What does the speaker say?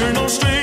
We're no strangers.